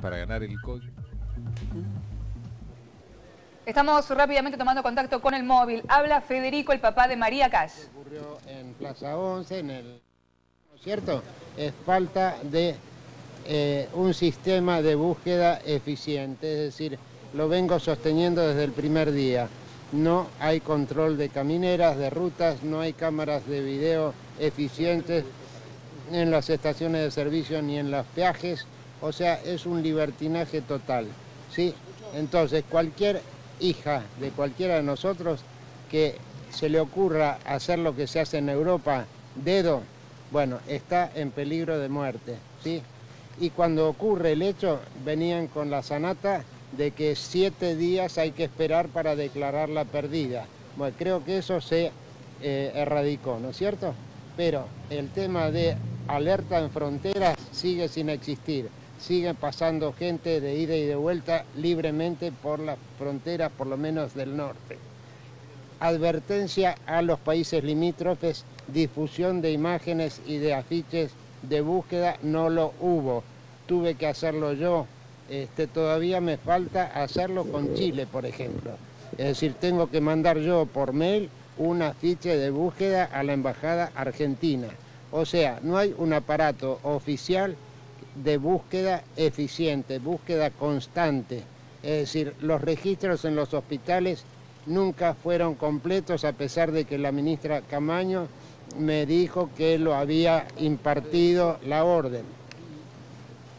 para ganar el código. Estamos rápidamente tomando contacto con el móvil. Habla Federico, el papá de María Cash. Ocurrió en Plaza 11, en el... ¿no es cierto? Es falta de eh, un sistema de búsqueda eficiente, es decir, lo vengo sosteniendo desde el primer día. No hay control de camineras, de rutas, no hay cámaras de video eficientes en las estaciones de servicio ni en los peajes, o sea, es un libertinaje total, ¿sí? Entonces, cualquier hija de cualquiera de nosotros que se le ocurra hacer lo que se hace en Europa, dedo, bueno, está en peligro de muerte, ¿sí? Y cuando ocurre el hecho, venían con la sanata de que siete días hay que esperar para declararla perdida. Bueno, creo que eso se eh, erradicó, ¿no es cierto? Pero el tema de alerta en fronteras sigue sin existir sigue pasando gente de ida y de vuelta libremente por las fronteras, por lo menos del norte. Advertencia a los países limítrofes, difusión de imágenes y de afiches de búsqueda no lo hubo. Tuve que hacerlo yo. Este, todavía me falta hacerlo con Chile, por ejemplo. Es decir, tengo que mandar yo por mail un afiche de búsqueda a la Embajada Argentina. O sea, no hay un aparato oficial de búsqueda eficiente, búsqueda constante. Es decir, los registros en los hospitales nunca fueron completos a pesar de que la ministra Camaño me dijo que lo había impartido la orden.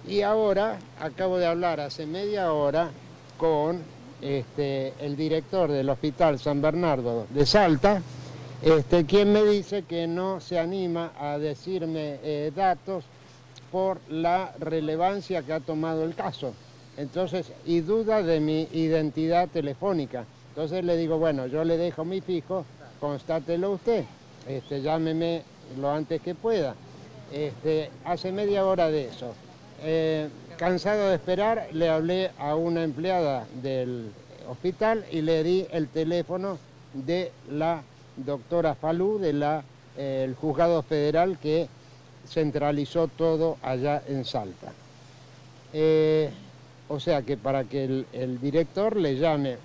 Y ahora acabo de hablar hace media hora con este, el director del Hospital San Bernardo de Salta, este, quien me dice que no se anima a decirme eh, datos por la relevancia que ha tomado el caso. Entonces, y duda de mi identidad telefónica. Entonces le digo, bueno, yo le dejo mi fijo, constátelo usted, este, llámeme lo antes que pueda. Este, hace media hora de eso. Eh, cansado de esperar, le hablé a una empleada del hospital y le di el teléfono de la doctora Falú, del de juzgado federal que centralizó todo allá en Salta. Eh, o sea que para que el, director le llame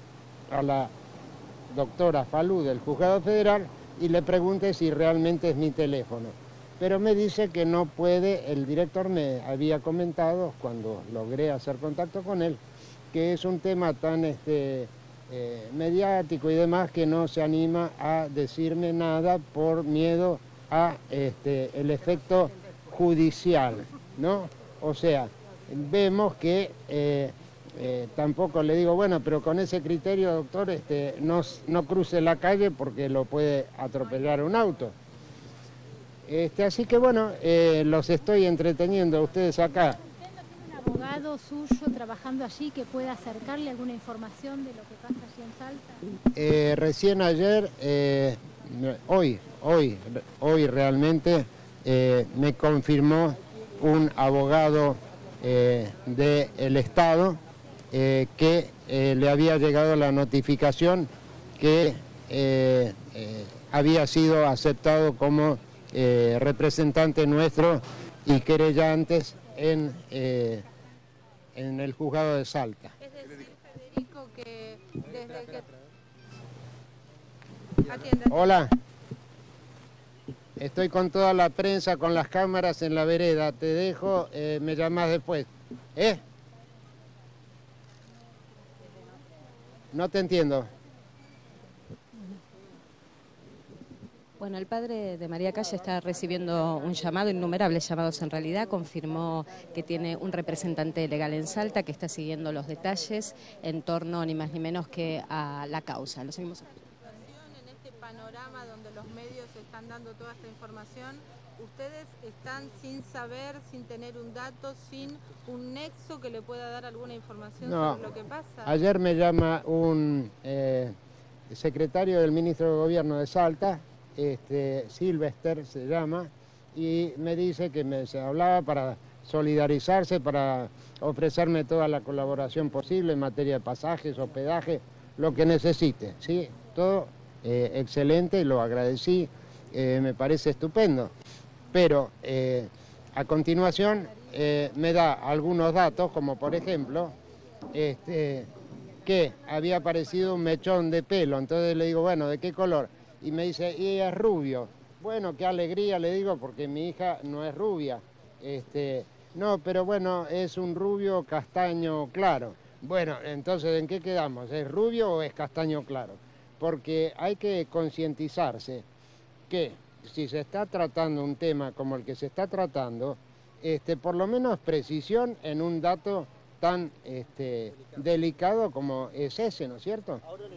a la doctora Falú del juzgado federal y le pregunte si realmente es mi teléfono. Pero me dice que no puede, el director me había comentado cuando logré hacer contacto con él, que es un tema tan este, eh, mediático y demás que no se anima a decirme nada por miedo a este, el efecto judicial, ¿no? O sea, vemos que eh, eh, tampoco le digo, bueno, pero con ese criterio, doctor, este, no, no cruce la calle porque lo puede atropellar un auto. Este, así que bueno, eh, los estoy entreteniendo a ustedes acá. ¿Usted no tiene un abogado suyo trabajando allí que pueda acercarle alguna información de lo que pasa allí en Salta? recién ayer, hoy, hoy, hoy realmente eh, me confirmó un abogado eh, del Estado eh, que le había llegado la notificación que había sido aceptado como representante nuestro y querellantes en, en el juzgado de Salta. Es decir, Federico, que desde que... Hola. Estoy con toda la prensa, con las cámaras en la vereda. Te dejo, eh, me llamas después. ¿Eh? No te entiendo. Bueno, el padre de María Calle está recibiendo un llamado, innumerables llamados en realidad, confirmó que tiene un representante legal en Salta que está siguiendo los detalles en torno ni más ni menos que a la causa. Lo seguimos en este panorama donde los medios están dando toda esta información, ustedes están sin saber, sin tener un dato, sin un nexo que le pueda dar alguna información sobre lo que pasa. Ayer me llama un eh, secretario del ministro de Gobierno de Salta, este, Silvester se llama, y me dice que me se hablaba para solidarizarse, para ofrecerme toda la colaboración posible en materia de pasajes, hospedaje, lo que necesite, ¿sí? Todo eh, excelente lo agradecí, eh, me parece estupendo. Pero eh, a continuación me da algunos datos, como por ejemplo, este, que había aparecido un mechón de pelo. Entonces le digo, bueno, ¿de qué color? Y me dice, y es rubio. Bueno, qué alegría le digo, porque mi hija no es rubia. Este, no, pero bueno, es un rubio castaño claro. Bueno, entonces, ¿en qué quedamos? ¿Es rubio o es castaño claro? Porque hay que concientizarse que si se está tratando un tema como el que se está tratando, este, por lo menos precisión en un dato tan este, delicado como es ese, ¿no es cierto? ¿Ahora le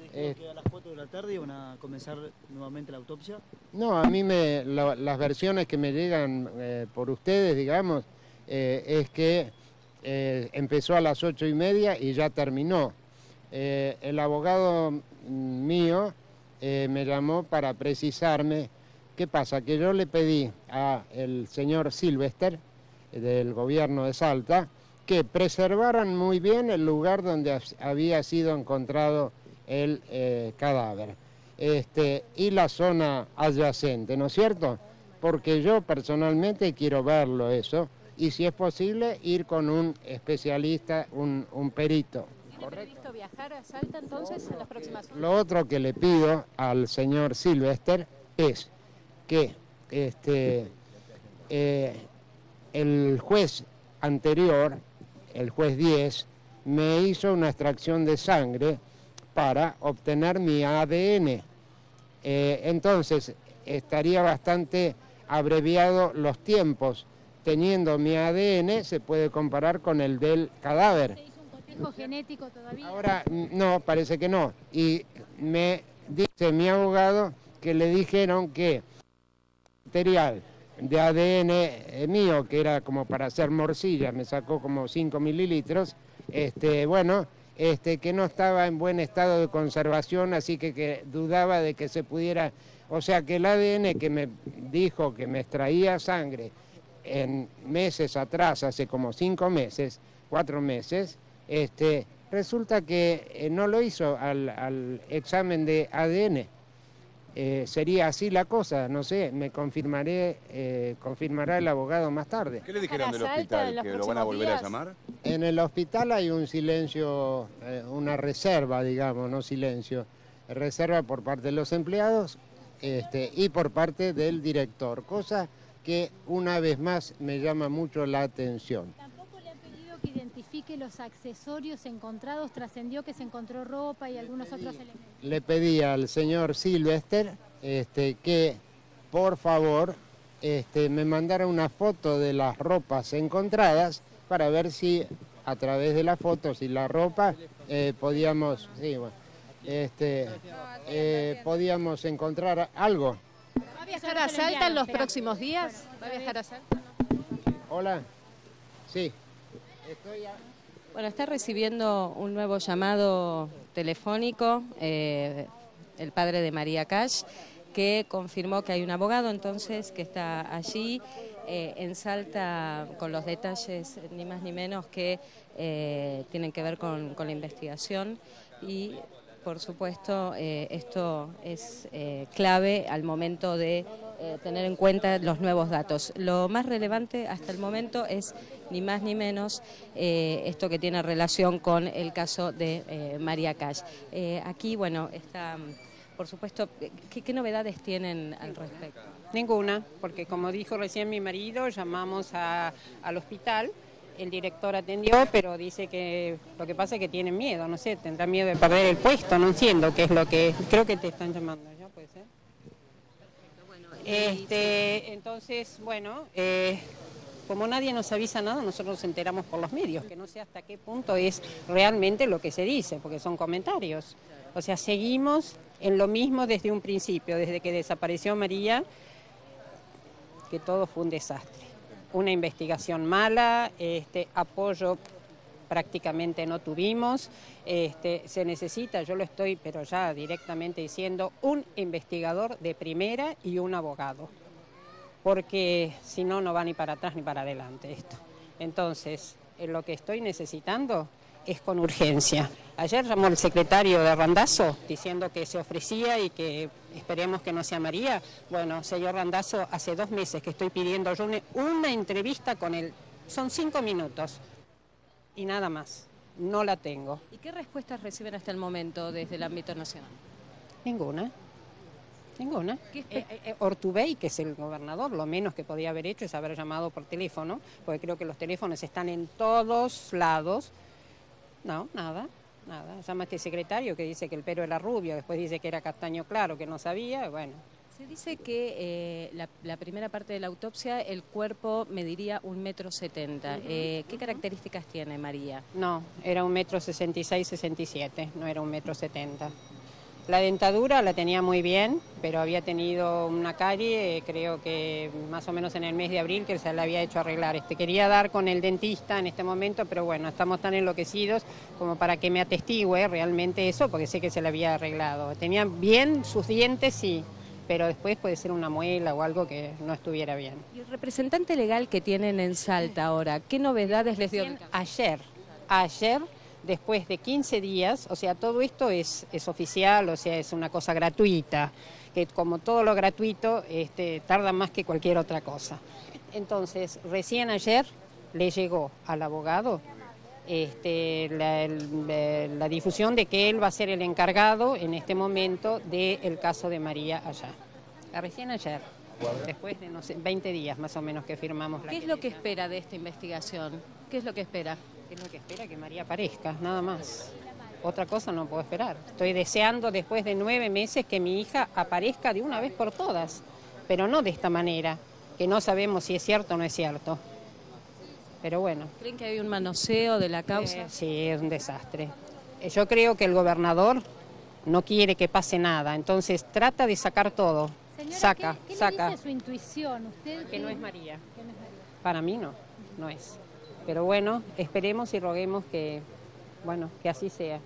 dijeron que a las 4 de la tarde iban a comenzar nuevamente la autopsia? No, a mí me, la- las versiones que me llegan eh, por ustedes, digamos, eh, es que eh, empezó a las ocho y media y ya terminó. El abogado mío me llamó para precisarme qué pasa, que yo le pedí al señor Silvester del gobierno de Salta que preservaran muy bien el lugar donde había sido encontrado el eh, cadáver este, y la zona adyacente, ¿no es cierto? Porque yo personalmente quiero verlo eso y si es posible ir con un especialista, un, un perito. ¿Tiene previsto viajar a Salta entonces en las próximas horas? Lo otro que le pido al señor Silvester es que este, eh, el juez anterior, el juez 10, me hizo una extracción de sangre para obtener mi ADN. Eh, entonces, estaría bastante abreviado los tiempos. Teniendo mi ADN, se puede comparar con el del cadáver. ¿Se hizo un cotejo genético todavía? Ahora, mm, no, parece que no. Y me dice mi abogado que le dijeron que material de ADN eh, mío, que era como para hacer morcilla, me sacó como 5 mililitros, este, bueno, este, que no estaba en buen estado de conservación, así que, dudaba de que se pudiera, o sea que el ADN que me dijo que me extraía sangre en meses atrás, hace como cinco meses, cuatro meses, este, resulta que eh, no lo hizo al, al examen de ADN. Eh, sería así la cosa, no sé, me confirmaré, eh, confirmará el abogado más tarde. ¿Qué le dijeron del hospital? ¿Que lo van a volver a llamar? En el hospital hay un silencio, eh, una reserva, digamos, no silencio, reserva por parte de los empleados este, y por parte del director, cosa que una vez más me llama mucho la atención. Tampoco le han pedido que los accesorios encontrados, trascendió que se encontró ropa y algunos otros elementos. Le pedí al señor Silvester este, que por favor este, me mandara una foto de las ropas encontradas para ver si a través de la foto, si la ropa, eh, podíamos, sí, bueno, este, eh, podíamos encontrar algo. ¿Va a viajar a Salta en los próximos días? ¿Va a viajar a Salta? Hola, sí, estoy a- Bueno, está recibiendo un nuevo llamado telefónico eh, el padre de María Cash, que confirmó que hay un abogado entonces que está allí eh, en Salta con los detalles ni más ni menos que eh, tienen que ver con, con la investigación. Y por supuesto eh, esto es eh, clave al momento de eh, tener en cuenta los nuevos datos. Lo más relevante hasta el momento es ni más ni menos eh, esto que tiene relación con el caso de eh, María Cash. Eh, aquí, bueno, está, mm, por supuesto, ¿qué, qué novedades tienen al respecto? Ninguna, porque como dijo recién mi marido, llamamos al hospital, el director atendió, pero dice que lo que pasa es que tienen miedo, no sé, tendrá miedo de perder el puesto, no entiendo qué es lo que... Creo que te están llamando, ¿ya puede ser? Este, entonces, bueno, eh, como nadie nos avisa nada, nosotros nos enteramos por los medios, que no sé hasta qué punto es realmente lo que se dice, porque son comentarios. O sea, seguimos en lo mismo desde un principio, desde que desapareció María, que todo fue un desastre. Una investigación mala, este, apoyo prácticamente no tuvimos. Este, se necesita, yo lo estoy, pero ya directamente diciendo, un investigador de primera y un abogado, porque si no, no va ni para atrás ni para adelante esto. Entonces, eh, lo que estoy necesitando es con urgencia. Ayer llamó el secretario de Randazo diciendo que se ofrecía y que esperemos que no sea María. Bueno, señor Randazo, hace dos meses que estoy pidiendo yo una, entrevista con el Son cinco minutos y nada más. No la tengo. ¿Y qué respuestas reciben hasta el momento desde el ámbito nacional? Ninguna. Ninguna. ¿Qué espe- Eh, eh, eh, Ortubey, que es el gobernador, lo menos que podía haber hecho es haber llamado por teléfono, porque creo que los teléfonos están en todos lados. No, nada, nada. Llama a este secretario que dice que el pelo era rubio, después dice que era castaño claro, que no sabía, bueno. Se dice que eh, la, la primera parte de la autopsia el cuerpo mediría un metro setenta. Eh, ¿Qué características tiene María? No, era un metro sesenta y seis, sesenta y siete, no era un metro setenta. La dentadura la tenía muy bien, pero había tenido una eh, creo que más o menos en el mes de abril, que se la había hecho arreglar. Este, quería dar con el dentista en este momento, pero bueno, estamos tan enloquecidos como para que me atestigue realmente eso, porque sé que se la había arreglado. Tenía bien sus dientes, sí, pero después puede ser una muela o algo que no estuviera bien. Y el representante legal que tienen en Salta ahora, ¿qué novedades les dio? Ayer, ayer, después de 15 días, o sea, todo esto es, es oficial, o sea, es una cosa gratuita, que como todo lo gratuito, este, tarda más que cualquier otra cosa. Entonces, recién ayer le llegó al abogado este, la, el- la difusión de que él va a ser el encargado en este momento del caso de María allá. Recién ayer, después de no sé, 20 días más o menos que firmamos la ¿Qué es lo que espera de esta investigación? ¿Qué es lo que espera? Es lo que espera que María aparezca, nada más. Otra cosa no puedo esperar. Estoy deseando después de nueve meses que mi hija aparezca de una vez por todas, pero no de esta manera, que no sabemos si es cierto o no es cierto. Pero bueno, ¿Creen que hay un manoseo de la causa? eh, sí, es un desastre. Eh, Yo creo que el gobernador no quiere que pase nada, entonces trata de sacar todo. Señora, saca, ¿qué, qué le saca. dice su intuición? ¿Usted Que no es María. que no es María? Para mí no, no es. Pero bueno, esperemos y roguemos que, bueno, que así sea.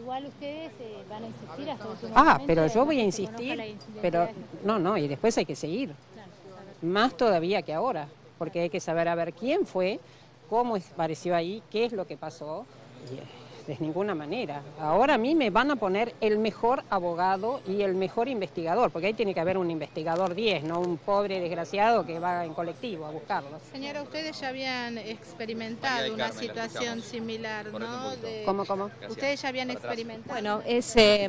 Igual ustedes eh, van a insistir hasta último Ah, pero yo voy a insistir, pero de- no, no, y después hay que seguir, Claro, claro. más todavía que ahora, porque hay que saber a ver quién fue, cómo apareció ahí, qué es lo que pasó, y, eh, de ninguna manera. Ahora a mí me van a poner el mejor abogado y el mejor investigador, porque ahí tiene que haber un investigador 10, no un pobre desgraciado que va en colectivo a buscarlos. Señora, ustedes ya habían experimentado una situación similar, ¿no? De- ¿Cómo, cómo? Ustedes ya habían experimentado. Bueno, es eh,